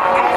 Oh.